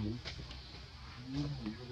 Meu Deus.